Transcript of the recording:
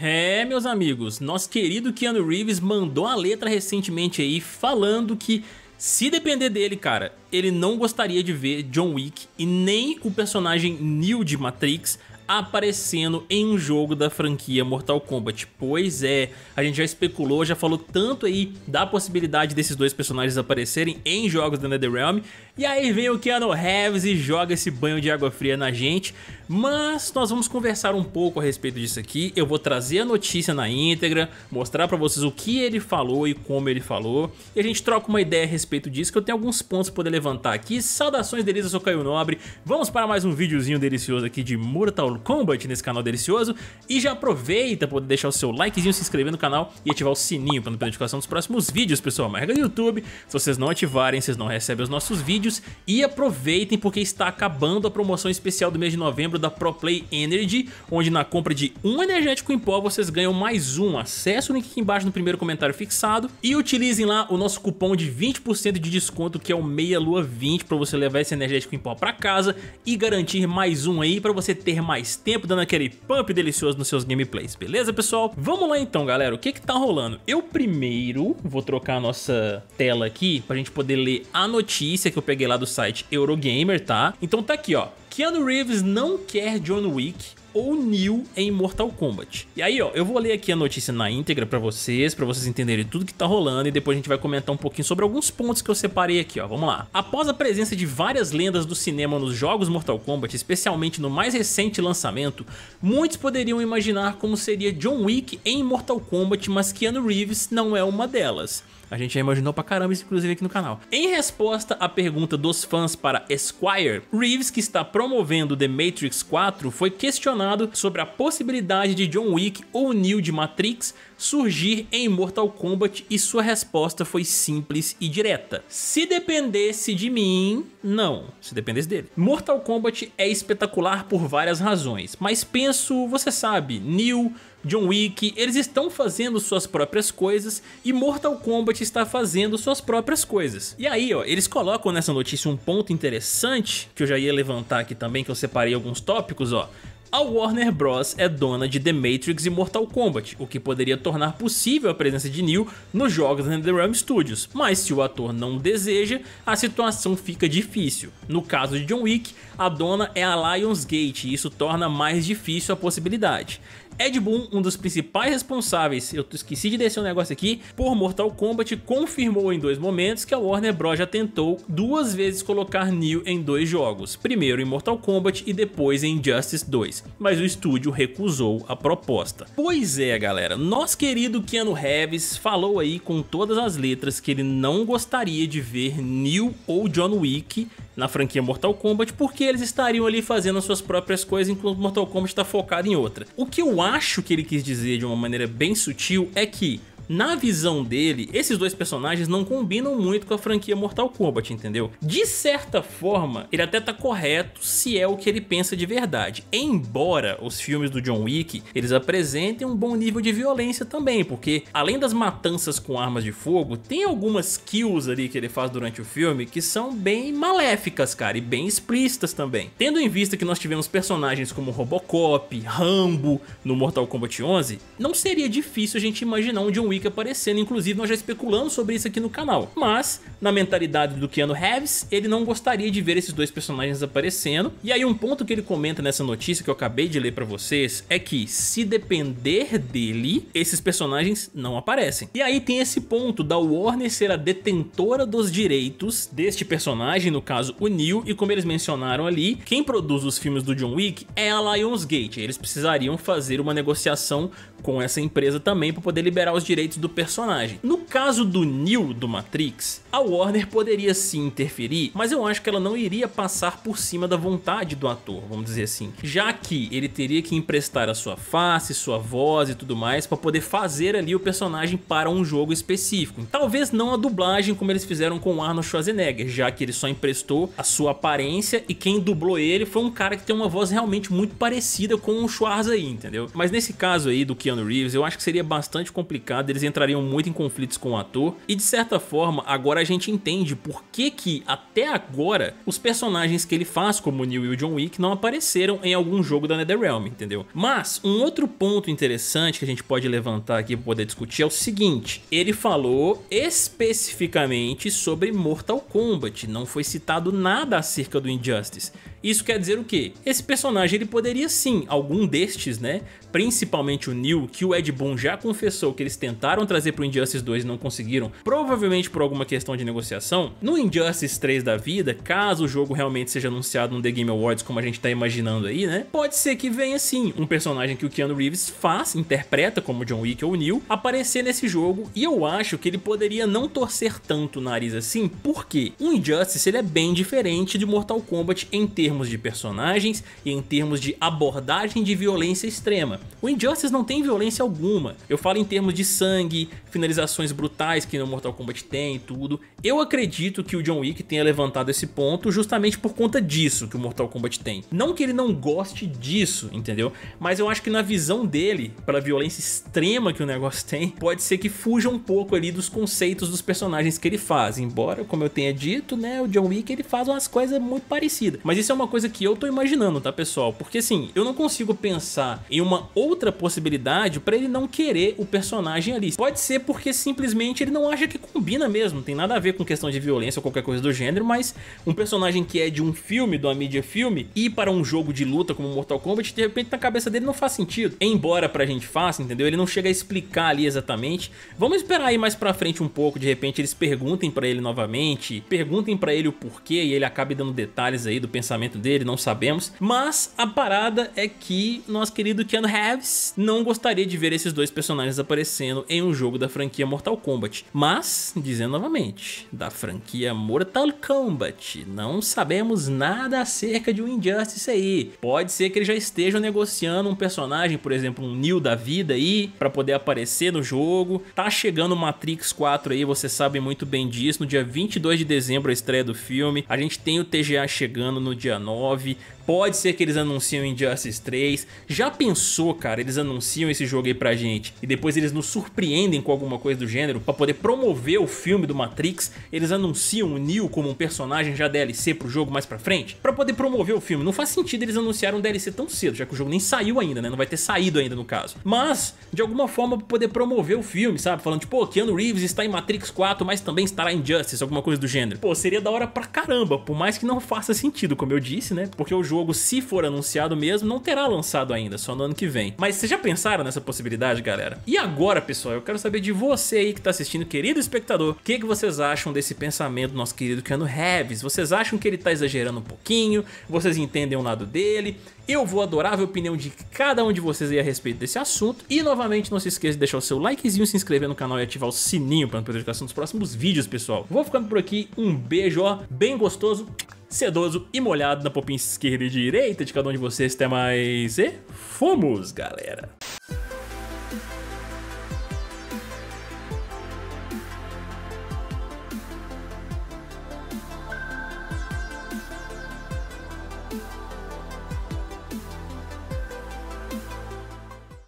É, meus amigos, nosso querido Keanu Reeves mandou a letra recentemente aí falando que se depender dele, cara, ele não gostaria de ver John Wick e nem o personagem Neo de Matrix aparecendo em um jogo da franquia Mortal Kombat. Pois é, a gente já especulou, já falou tanto aí da possibilidade desses dois personagens aparecerem em jogos da NetherRealm, e aí vem o Keanu Reeves e joga esse banho de água fria na gente, mas nós vamos conversar um pouco a respeito disso aqui, eu vou trazer a notícia na íntegra, mostrar pra vocês o que ele falou e como ele falou, e a gente troca uma ideia a respeito disso, que eu tenho alguns pontos pra poder levantar aqui. Saudações deles, eu sou Caio Nobre, vamos para mais um videozinho delicioso aqui de Mortal Kombat nesse canal delicioso. E já aproveita para deixar o seu likezinho, se inscrever no canal e ativar o sininho para não perder notificação dos próximos vídeos, pessoal. Marca no YouTube, se vocês não ativarem, vocês não recebem os nossos vídeos. E aproveitem porque está acabando a promoção especial do mês de novembro da ProPlay Energy, onde na compra de um energético em pó vocês ganham mais um. Acesse o link aqui embaixo no primeiro comentário fixado e utilizem lá o nosso cupom de 20% de desconto que é o Meia Lua 20 para você levar esse energético em pó para casa e garantir mais um aí para você ter mais tempo dando aquele pump delicioso nos seus gameplays, beleza pessoal? Vamos lá então galera, o que que tá rolando? Eu primeiro vou trocar a nossa tela aqui pra gente poder ler a notícia que eu peguei lá do site Eurogamer, tá? Então tá aqui ó, Keanu Reeves não quer John Wick ou Neo em Mortal Kombat. E aí, ó, eu vou ler aqui a notícia na íntegra pra vocês, pra vocês entenderem tudo que tá rolando e depois a gente vai comentar um pouquinho sobre alguns pontos que eu separei aqui, ó. Vamos lá. Após a presença de várias lendas do cinema nos jogos Mortal Kombat, especialmente no mais recente lançamento, muitos poderiam imaginar como seria John Wick em Mortal Kombat, mas Keanu Reeves não é uma delas. A gente já imaginou pra caramba isso inclusive aqui no canal. Em resposta à pergunta dos fãs para Esquire, Reeves, que está promovendo The Matrix 4, foi questionado sobre a possibilidade de John Wick ou Neo de Matrix surgir em Mortal Kombat e sua resposta foi simples e direta. Se dependesse de mim, não. Se dependesse dele. Mortal Kombat é espetacular por várias razões, mas penso, você sabe, Neo, John Wick, eles estão fazendo suas próprias coisas e Mortal Kombat está fazendo suas próprias coisas. E aí, ó, eles colocam nessa notícia um ponto interessante, que eu já ia levantar aqui também, que eu separei alguns tópicos, ó. A Warner Bros. é dona de The Matrix e Mortal Kombat, o que poderia tornar possível a presença de Neo nos jogos da NetherRealm Studios, mas se o ator não deseja, a situação fica difícil. No caso de John Wick, a dona é a Lionsgate e isso torna mais difícil a possibilidade. Ed Boon, um dos principais responsáveis, eu esqueci de um negócio aqui, por Mortal Kombat, confirmou em dois momentos que a Warner Bros. já tentou duas vezes colocar Neo em dois jogos, primeiro em Mortal Kombat e depois em Injustice 2, mas o estúdio recusou a proposta. Pois é galera, nosso querido Keanu Reeves falou aí com todas as letras que ele não gostaria de ver Neo ou John Wick na franquia Mortal Kombat, porque eles estariam ali fazendo as suas próprias coisas enquanto Mortal Kombat está focado em outra. O que eu que ele quis dizer de uma maneira bem sutil é que na visão dele, esses dois personagens não combinam muito com a franquia Mortal Kombat, entendeu? De certa forma, ele até tá correto se é o que ele pensa de verdade. Embora os filmes do John Wick, eles apresentem um bom nível de violência também, porque além das matanças com armas de fogo, tem algumas kills ali que ele faz durante o filme que são bem maléficas, cara, e bem explícitas também. Tendo em vista que nós tivemos personagens como Robocop, Rambo no Mortal Kombat 11, não seria difícil a gente imaginar um John Wick aparecendo, inclusive nós já especulamos sobre isso aqui no canal. Mas, na mentalidade do Keanu Reeves, ele não gostaria de ver esses dois personagens aparecendo. E aí um ponto que ele comenta nessa notícia que eu acabei de ler pra vocês é que se depender dele, esses personagens não aparecem. E aí tem esse ponto da Warner ser a detentora dos direitos deste personagem, no caso o Neo, e como eles mencionaram ali, quem produz os filmes do John Wick é a Lionsgate. Eles precisariam fazer uma negociação com essa empresa também para poder liberar os direitos do personagem. No caso do Neo do Matrix, a Warner poderia sim interferir, mas eu acho que ela não iria passar por cima da vontade do ator, vamos dizer assim, já que ele teria que emprestar a sua face, sua voz e tudo mais para poder fazer ali o personagem para um jogo específico. Talvez não a dublagem como eles fizeram com o Arnold Schwarzenegger, já que ele só emprestou a sua aparência e quem dublou ele foi um cara que tem uma voz realmente muito parecida com o Schwarz aí, entendeu? Mas nesse caso aí do que Keanu Reeves, eu acho que seria bastante complicado, eles entrariam muito em conflitos com o ator, e de certa forma, agora a gente entende por que que, até agora, os personagens que ele faz, como Neil e o John Wick, não apareceram em algum jogo da NetherRealm, entendeu? Mas, um outro ponto interessante que a gente pode levantar aqui para poder discutir é o seguinte, ele falou especificamente sobre Mortal Kombat, não foi citado nada acerca do Injustice, isso quer dizer o quê? Esse personagem ele poderia sim, algum destes, né, principalmente o Neil, que o Ed Boon já confessou que eles tentaram trazer pro Injustice 2 e não conseguiram, provavelmente por alguma questão de negociação, no Injustice 3 da vida, caso o jogo realmente seja anunciado no The Game Awards como a gente tá imaginando aí, né, pode ser que venha sim um personagem que o Keanu Reeves faz, interpreta como John Wick ou Neil, aparecer nesse jogo e eu acho que ele poderia não torcer tanto o nariz assim, porque o Injustice ele é bem diferente de Mortal Kombat em termos de personagens e em termos de abordagem de violência extrema. O Injustice não tem violência alguma. Eu falo em termos de sangue, finalizações brutais que no Mortal Kombat tem e tudo. Eu acredito que o John Wick tenha levantado esse ponto justamente por conta disso que o Mortal Kombat tem. Não que ele não goste disso, entendeu? Mas eu acho que na visão dele, pela violência extrema que o negócio tem, pode ser que fuja um pouco ali dos conceitos dos personagens que ele faz. Embora, como eu tenha dito, né, o John Wick ele faz umas coisas muito parecidas. Mas isso é uma coisa que eu tô imaginando, tá pessoal? Porque assim, eu não consigo pensar em uma outra possibilidade para ele não querer o personagem ali. Pode ser porque simplesmente ele não acha que combina mesmo, tem nada a ver com questão de violência ou qualquer coisa do gênero, mas um personagem que é de um filme, de uma mídia filme, ir para um jogo de luta como Mortal Kombat, de repente na cabeça dele não faz sentido. Embora pra gente faça, entendeu? Ele não chega a explicar ali exatamente. Vamos esperar aí mais pra frente um pouco, de repente eles perguntem pra ele novamente, perguntem pra ele o porquê e ele acabe dando detalhes aí do pensamento dele, não sabemos. Mas a parada é que nosso querido Keanu Reeves não gostaria de ver esses dois personagens aparecendo em um jogo da franquia Mortal Kombat. Mas, dizendo novamente, da franquia Mortal Kombat, não sabemos nada acerca de um Injustice aí. Pode ser que eles já estejam negociando um personagem, por exemplo, um Neo da vida aí, para poder aparecer no jogo. Tá chegando Matrix 4 aí, você sabe muito bem disso, no dia 22 de dezembro a estreia do filme. A gente tem o TGA chegando no dia 9. Pode ser que eles anunciem Injustice 3. Já pensou, cara, eles anunciam esse jogo aí pra gente e depois eles nos surpreendem com alguma coisa do gênero pra poder promover o filme do Matrix. Eles anunciam o Neo como um personagem já DLC pro jogo mais pra frente pra poder promover o filme. Não faz sentido eles anunciarem um DLC tão cedo, já que o jogo nem saiu ainda, né? Não vai ter saído ainda no caso. Mas, de alguma forma, pra poder promover o filme, sabe? Falando tipo, pô, Keanu Reeves está em Matrix 4, mas também estará em Justice, alguma coisa do gênero. Pô, seria da hora pra caramba, por mais que não faça sentido, como eu disse, né? Porque o jogo se for anunciado mesmo, não terá lançado ainda, só no ano que vem. Mas vocês já pensaram nessa possibilidade, galera? E agora, pessoal, eu quero saber de você aí que tá assistindo, querido espectador, o que, que vocês acham desse pensamento do nosso querido Keanu Reeves? Vocês acham que ele tá exagerando um pouquinho? Vocês entendem o lado dele? Eu vou adorar ver a opinião de cada um de vocês aí a respeito desse assunto. E novamente não se esqueça de deixar o seu likezinho, se inscrever no canal e ativar o sininho para não perder notificação dos próximos vídeos, pessoal. Vou ficando por aqui, um beijo, ó, bem gostoso sedoso e molhado na popinha esquerda e direita de cada um de vocês. Até mais e fomos, galera!